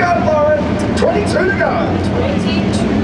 go, Lauren. 22 to go. 22.